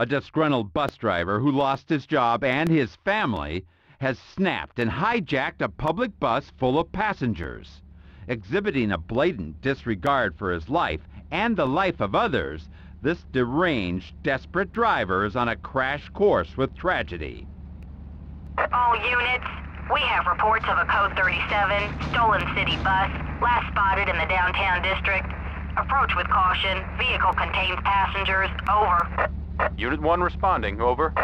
A disgruntled bus driver who lost his job and his family has snapped and hijacked a public bus full of passengers. Exhibiting a blatant disregard for his life and the life of others, this deranged, desperate driver is on a crash course with tragedy. All units, we have reports of a Code 37 stolen city bus, last spotted in the downtown district. Approach with caution. Vehicle contains passengers. Over. Unit 1 responding, over.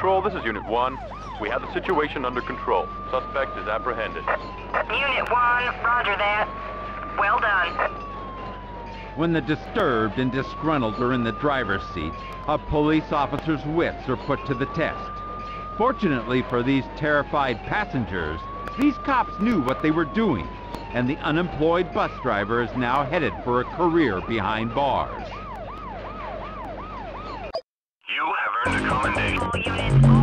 Control, this is Unit 1. We have the situation under control. Suspect is apprehended. Unit 1, roger that. Well done. When the disturbed and disgruntled are in the driver's seat, a police officer's wits are put to the test. Fortunately for these terrified passengers, these cops knew what they were doing, and the unemployed bus driver is now headed for a career behind bars. units.